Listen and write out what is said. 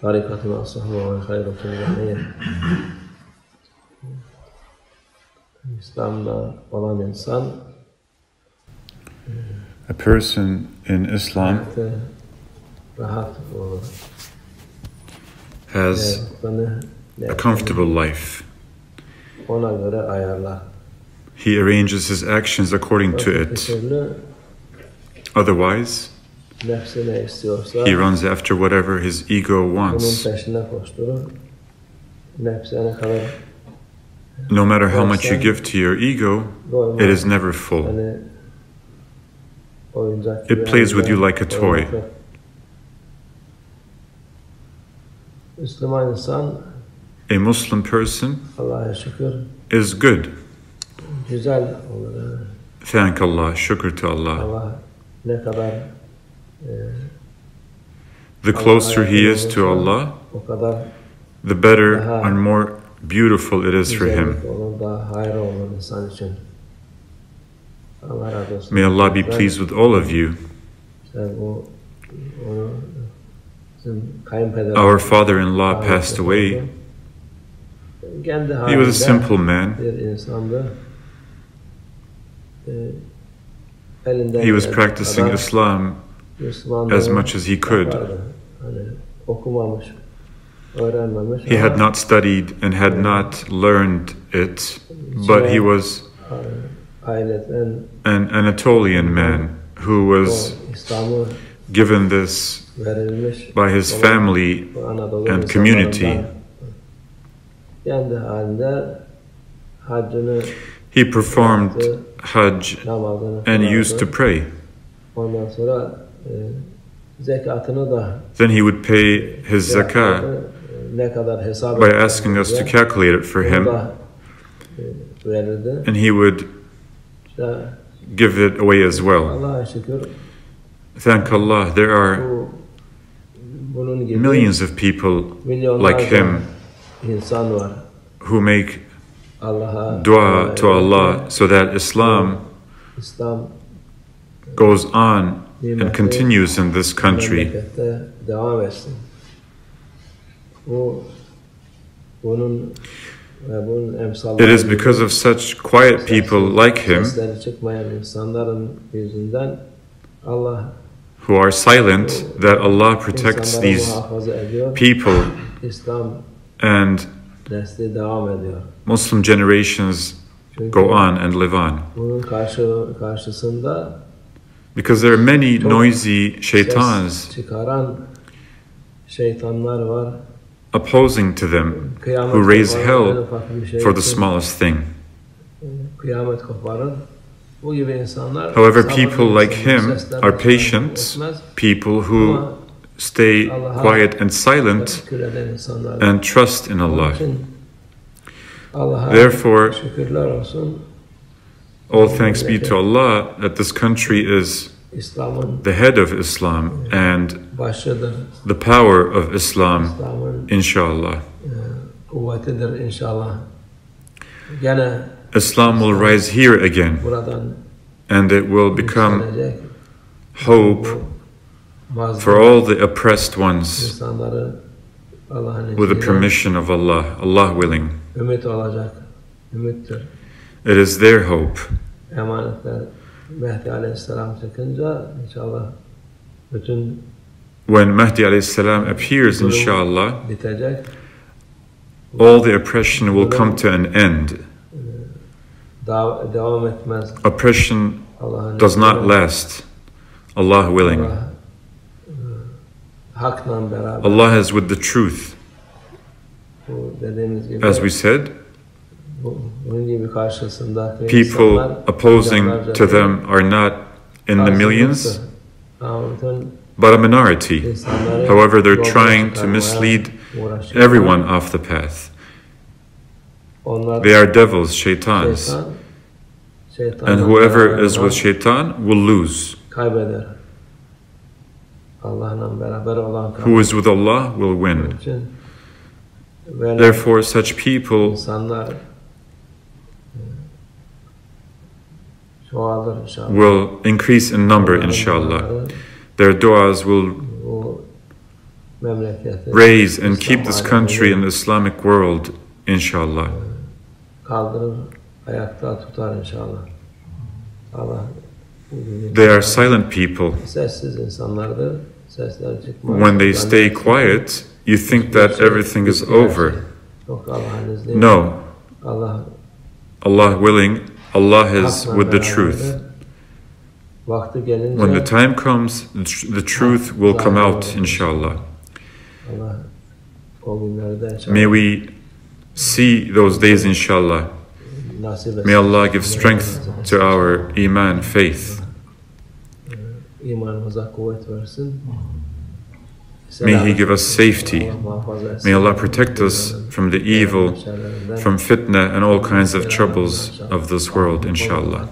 tarikatına sahma ve hayratın camiye. İslam'da olan insan A person in Islam hayatı rahat olur. has a comfortable life. ona göre ayarlar. He arranges his actions according to it. Otherwise, nefsi ne istiyorsa he runs after whatever his ego wants. peşinde koşturur. Nefse ne kadar No matter how much you give to your ego, it is never full. It plays with you like a toy. oynatır. Müslüman insan A Muslim person is good. güzel olur. yani. Thank Allah, shukr to Allah. The closer he is to Allah, the better and more beautiful it is for him. May Allah be pleased with all of you. işte bu onu bizim kayınpeder Our father-in-law passed away. He was a simple man. He was practicing Islam as much as he could. He had not studied and had not learned it, but he was an Anatolian man who was given this by his family and community. He performed Hajj and used to pray. Ondan sonra zekatını da Then he would pay his zakat zekatını, ne kadar hesap by asking us to calculate it for him, and he would give it away as well. Thank Allah, there are bu bunun gibi millions of people like him who make dua to Allah so that İslam goes on and continues in this country. memlekette devam etsin. Bu bunun ve bunun emsalleri It is because of such quiet people like him sesleri çıkmayan insanların yüzünden Allah who are silent that Allah protects these people and. Muslim generations go on and live on. Bunun karşı karşısında Because there are many noisy shaitans ses çıkaran şeytanlar var. opposing to them who raise hell ufak bir şey for the smallest thing. kıyamet koparır. Bu gibi insanlar However, people like him are patient people who stay quiet and silent teşekkür eden insanlar. and trust in Allah. Therefore. All thanks be to Allah that this country is the head of Islam and the power of Islam, inshallah. Islam will rise here again and it will become hope for all the oppressed ones with the permission of Allah, Allah willing. Ümit olacak. Ümittir. It is their hope. Emanetler Mehdi Aleyhisselam çıkınca inşallah bütün When Mahdi salam appears, inshallah, all the oppression will come to an end. Dav- devam etmez. Oppression does not last. Allah willing. Allah, hakla beraber Allah is with the truth. bu dediğimiz gibi As we said, people opposing to them are not in the millions, but a minority. However, they're trying to mislead everyone off the path. They are devils, shaitans. And whoever is with shaitan will lose. kaybeder. Allah'la beraber olan Who is with Allah will win. Onun için böyle Therefore, such people will increase in number, inshallah. Their du'as will raise and keep this country and the Islamic world, inshallah. kaldırır, ayakta tutar inşallah. Allah They are silent people. sessiz insanlardır. Sesler çıkmaz. When they stay quiet, you think that everything is over. Yok Allah'ın izniyle. No, Allah Allah willing, Allah is with the truth. When the time comes, the truth will come out, inshallah. Allah o günlerde inşallah May we see those days, inshallah. May Allah give strength to our iman, faith. May He give us safety. May Allah protect us from the evil, from fitna and all kinds of troubles of this world, inshallah.